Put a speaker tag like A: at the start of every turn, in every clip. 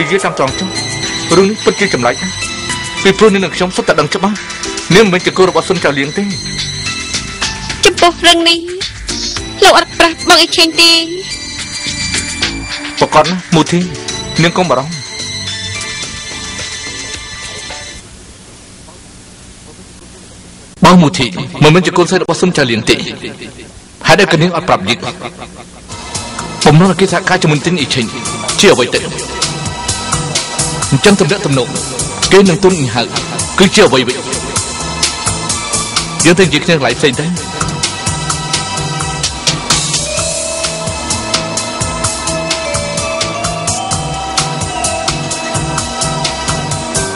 A: និយាយតាមត្រង់ចុះរឿងនេះពិតជាចម្លែកណាស់ពីព្រោះនាងនិងខ្ញុំសុទ្ធតែដឹងច្បាស់នាងមិនមែនជាកូនរបស់សុនចៅលៀងទេ
B: ចំពោះរឿងនេះលោកអត់ប្រាស់បងអីឆេងទេ
A: ប្រកបណាស់មូធីនាងកុំបារម្ភបងមូធីមិនមែនជាកូនស្រីរបស់សុនចៅលៀងទេហើយដែលកនាងអត់ប្រាប់យើងបំណងគេសហការជាមួយទិនអ៊ីឆេងជាអ្វីទៅ អញ្ចឹងទំនាក់ទំនងគេនឹងទុនអ៊ីហៅគឺជាអ្វីវិញយើងទៅនិយាយគ្នាកន្លែងផ្សេងទៅ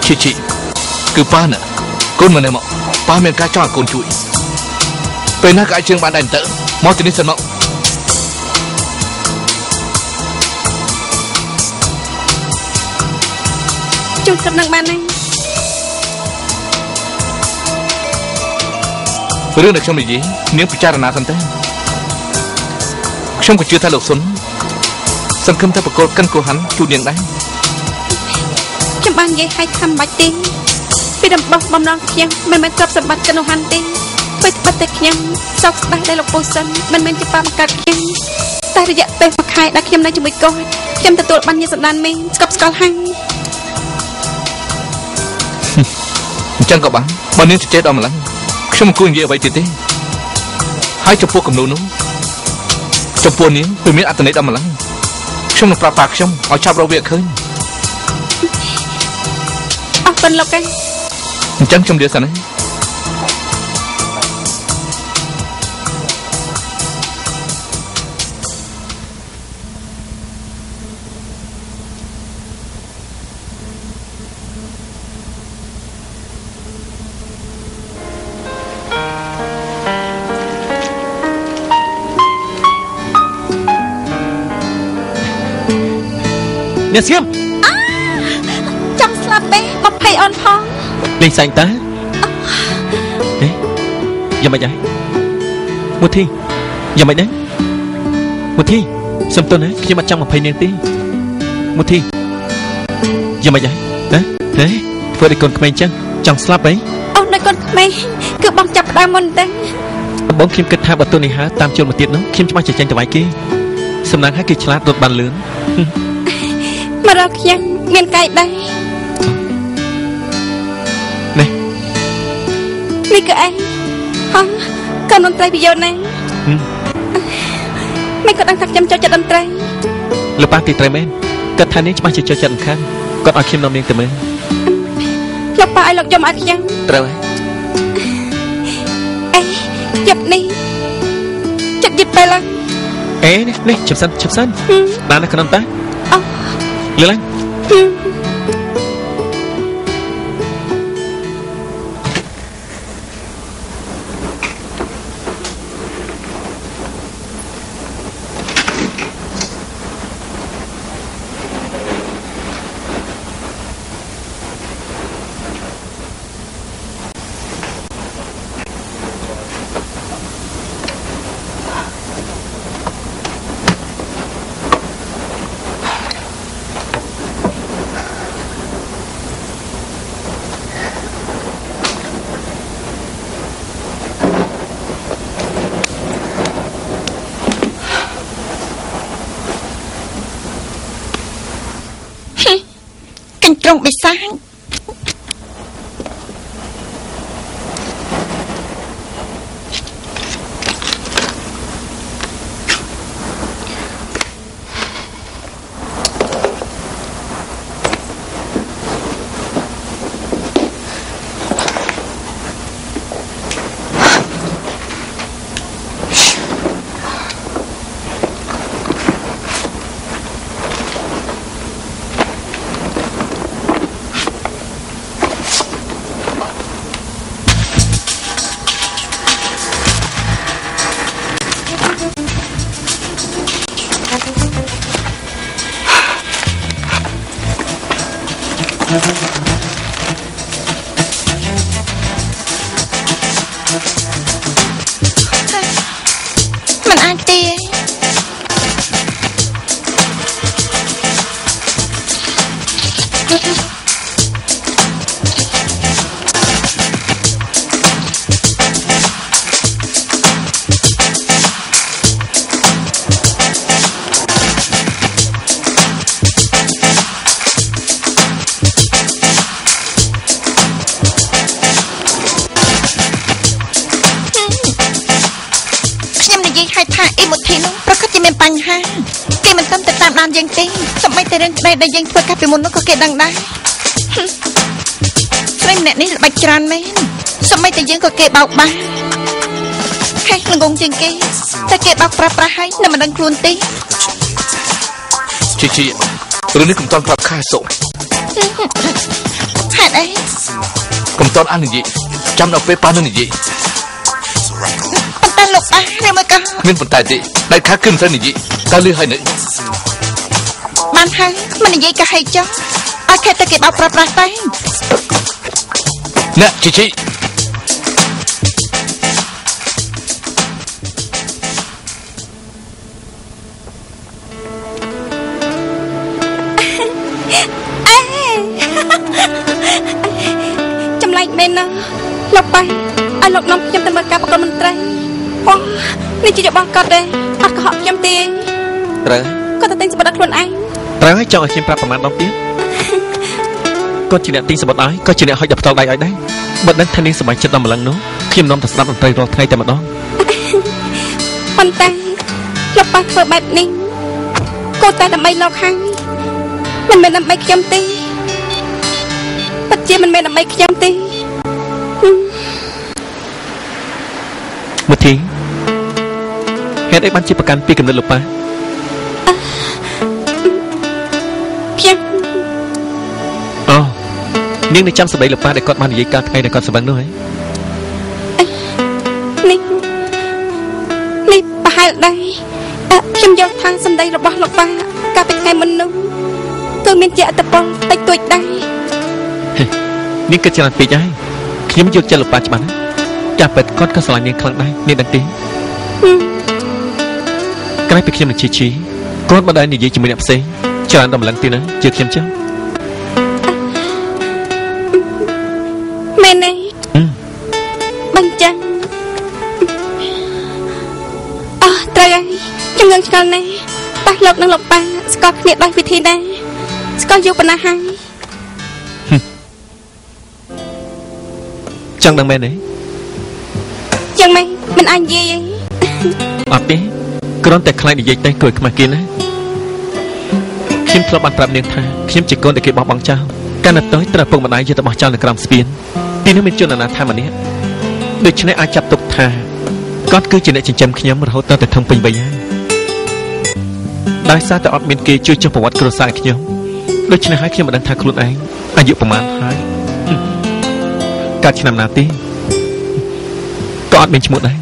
A: ឈីឈីគឺប៉ាណាកូនមកនេះមកប៉ាមានការចង់ឲ្យកូនជួយពេលណាក៏អាចជើងបានដែរទៅមកទីនេះសិនមក
B: ជួនគាត់នឹងបានហើយ
A: រឿងដែលខ្ញុំនិយាយនាងពិចារណាសិនទៅខ្ញុំក៏ជឿថាលោកសុនសង្ឃឹមថាបកគលកិនកូហាន់ជួយនាងដែរ
B: ខ្ញុំបាននិយាយឲ្យខំបាច់ទេពីដំបោះបំណងខ្ញុំមិនមែនទ្រព្យសម្បត្តិកណ្ដោះហាន់ទេពេលត្បិតតែខ្ញុំសោកស្ដាយដែលលោកពូសិនមិនមែនជាប៉ាបង្កើតខ្ញុំតែរយៈពេលមួយខែដែលខ្ញុំនៅជាមួយគាត់ខ្ញុំទទួលបានញាតិសន្តានមេស្កប់ស្កល់ហើយ
A: អញ្ចឹងក៏បានបើនាងជជែកដល់ម្ល៉េះខ្ញុំមិនគួរនិយាយអ្វីទៀតទេហើយចំពោះគំនូនោះចំពោះនាងវាមានអត្តន័យដល់ម្ល៉េះខ្ញុំនឹងប្រាប់ប៉ាខ្ញុំឲ្យចាប់រកវាឲ្យឃើញ
B: អរគុណលោកឯង
A: អញ្ចឹងខ្ញុំនិយាយសិនណា
C: អ្នកស្ងៀម
B: ចង់ស្លាប់ទេមកភ័យអូនផង
C: លេងសែងតើហេយ៉ាងម៉េចដែរមុធីយ៉ាងម៉េចដែរមុធីសំទោសណាខ្ញុំអត់ចង់មកភ័យនាងទេមុធីយ៉ាងម៉េចដែរណាហេធ្វើឲ្យកូនក្មេងចឹងចង់ស្លាប់អី
B: អូននៅកូនក្មេងគឺបងចាប់ផ្ដើមមុនទេ
C: ដំបងខ្ញុំគិតថាបើទុននេះហើតាមជលមកទៀតនោះខ្ញុំច្បាស់ជាចេញទៅវាយគេសំណាងឲ្យគេឆ្លាតរត់បានលឿន
B: មករកខ្ញុំមានកាយដែរ
C: នេះ
B: នេះគឺអីហ៎កូនតន្ត្រីពីយោណា
C: ហឹម
B: មិនក៏ដឹងថាខ្ញុំចូលចិត្តតន្ត្រី
C: លោកប៉ាទីត្រីមែនគាត់ថានាងច្បាស់ជាចូលចិត្តមិនខានគាត់ឲ្យខ្ញុំនាំនាងទៅមើល
B: លោកប៉ាឲ្យលោកយំឲ្យខ្ញុំ
C: ត្រូវហើយ
B: អេយប់នេះចិត្តយប់ពេលឡើង
C: អេនេះនេះជិបសិនជិបសិន
B: ហឹម
C: បាននៅក្នុងតា
B: អូ
C: លឿនឡើ ង
B: ហឹមកញ្ជ្រងបិសាច តាមដានយើងទេសម្បីតែរឿងក្តីដែលយើងធ្វើកាលពីមុននោះក៏គេដឹងដែរហឹមស្រីម្នាក់នេះល្បិចច្រើនមែនសម្បីតែយើងក៏គេបោកបាស់ហេល្ងងជាងគេតែគេបោកប្រាស់ប្រាស់ហើយនៅមិនដឹងខ្លួនទេ
A: ជីជីរឿងនេះកុំតន់ប្រាប់ខាសុំ
B: ហេតុអី
A: កុំតន់អាននិយាយចាំដល់ពេលប៉ានឹងនិយាយ
B: ប៉ុន្តែលោកអះឬមកក៏
A: មានប៉ុន្តែទេដៃខាគឺមិនត្រូវនិយាយតើលឺហើយនៅ
B: បានហើយមិននិយាយក៏ហីចុះឲ្យខេតតែគេបោកប្រាស់ប្រាស់តែ
A: ណែជីជី
B: ចម្លែកមែនណាលោកប៉ៃឲ្យលោកនាំខ្ញុំទៅមើលការប្រកួតមន្ត្រីអូនេះជារបស់គាត់ទេអត់កុហកខ្ញុំទេ
C: ត្រូវ
B: គាត់ទៅទិញសម្បត្តិឲ្យខ្លួនឯង
C: ត្រូវហើយចង់ឲ្យខ្ញុំប្រាប់ប្រមាណដងទៀតគាត់ជាអ្នកទីសម្បត្តិឲ្យក៏ជាអ្នកហុចដល់ផ្ទាល់ដៃឲ្យដែរបើដឹងថានាងសប្បាយចិត្តដល់ម្លឹងនោះខ្ញុំនាំទៅស្ដាប់តន្ត្រីរាល់ថ្ងៃតែម្ដង
B: ប៉ុន្តែលោកប៉ៃធ្វើបែបនេះគោតែដើម្បីលោកហើយមិនមែនដើម្បីខ្ញុំទេពិតជាមិនមែនដើម្បីខ្ញុំទេ
C: មុធីហេតុអីបានជាប្រកាន់ពីកំណត់លោកប៉ា នាងនៅចាំសម្ដីលោកប៉ាដែលគាត់បាននិយាយកាលថ្ងៃដែលគាត់សម្បឹងនោះហ៎
B: នេះនេះប្រហែលដែរអឺខ្ញុំយល់ថាសម្ដីរបស់លោកប៉ាកាលពីថ្ងៃមុននោះគឺមានជាអត្តពលតិចតួចដែរ
C: នាងគិតច្រើនពេកហើយខ្ញុំយល់ចិត្តលោកប៉ាច្បាស់ណាស់ចាស់ពិតគាត់ក៏ស្រឡាញ់នាងខ្លាំងដែរនាងដឹងទេ
B: ហឹម
C: ក្រោយពីខ្ញុំនឹងជីជីគាត់មិនដែលនិយាយជាមួយអ្នកផ្សេងច្រើនដល់ម្លឹងទៀតណាជឿខ្ញុំចឹង
B: មែនទេ
C: ហឹម
B: បញ្ចឹងអស់ត្រូវហើយខ្ញុំងងឆ្ងល់ណាស់ប៉ះលោកនិងលោកប៉ាស្គាល់គ្នាដោយវិធីណាស្គាល់យូរប៉ុណ្ណាហើយ
C: ចង់ដឹងមែនទេ
B: ចឹងមិនមិនអាចនិយាយទេ
C: អត់ទេគ្រាន់តែខ្លាចនិយាយតែគួរឲ្យខ្មាស់គេណាខ្ញុំធ្លាប់បានប្រាប់នាងថាខ្ញុំជាកូនដែលគេបោះបង់ចោលកាលនៅតូចត្រូវឪពុកម្ដាយយកទៅបោះចោលនៅក្រោមស្ពាន ទីនោះមានជនអនាថាម្នាក់ដូច្នេះអាចចាត់ទុកថាគាត់គឺជាអ្នកចិញ្ចឹមខ្ញុំរហូតដល់តែធំពេញវ័យហើយដោយសារតែអត់មានគេជួយចុះប្រវត្តិគ្រួសារឲ្យខ្ញុំដូច្នេះហើយខ្ញុំមិនដឹងថាខ្លួនឯងអាយុប្រមាណហើយហឹមកាលឆ្នាំណាទេក៏អត់មានឈ្មោះដែរ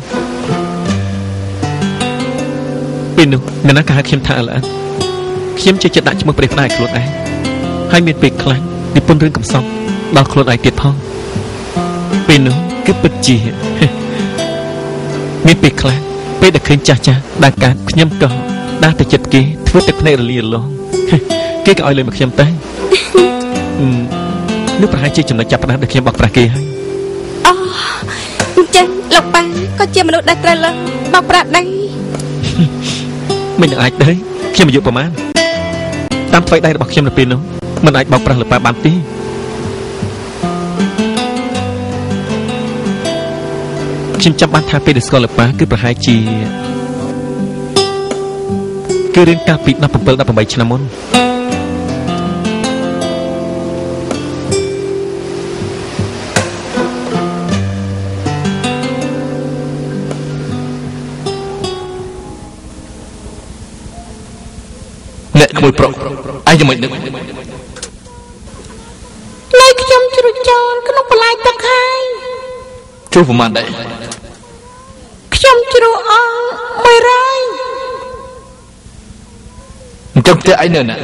C: ពេលនោះអ្នកណាក៏ហៅខ្ញុំថាអលអិនខ្ញុំជាចិត្តដាក់ឈ្មោះព្រះផ្ដាយខ្លួនឯងហើយមានពេលខ្លាំងនិពន្ធរឿងកំសត់ដល់ខ្លួនឯងទៀតផង ពេលនោះគឺពិតជាមានពេលខ្លាំងពេលដែលឃើញចាស់ចាស់ដើរកាត់ខ្ញុំក៏ដើរទៅចិត្តគេធ្វើទឹកភ្នែករលាលងគេក៏ឲ្យលុយមកខ្ញុំតែអឺនោះប្រហែលជាចំណុចចាប់ផ្ដើមដែលខ្ញុំបោកប្រាស់គេហើយ
B: អូអញ្ចឹងលោកប៉ាក៏ជាមនុស្សដែលត្រូវលើបោកប្រាស់ដែរ
C: មិននឹងអាចដែរខ្ញុំអាយុប្រហែលតាមថ្លៃដៃរបស់ខ្ញុំនៅពេលនោះមិនអាចបោកប្រាស់លើប៉ាបានទេ ខ្ញុំចាំបានថាពេលដែលស្គាល់លើប៉ាគឺប្រហែលជាគឺរៀនកាលពី17 18ឆ្នាំមុន
A: អ្នកក្មួយប្រុសឯងយ៉ាងម៉េចនឹក
B: លើខ្ញុំជ្រុះចូលក្នុងបន្លាយទឹកហើយ
A: ជួប្រមាណដែរ
B: ខ្ញុំជ្រុះអស់100
A: អញ្ចឹងផ្ទះឯងនៅណា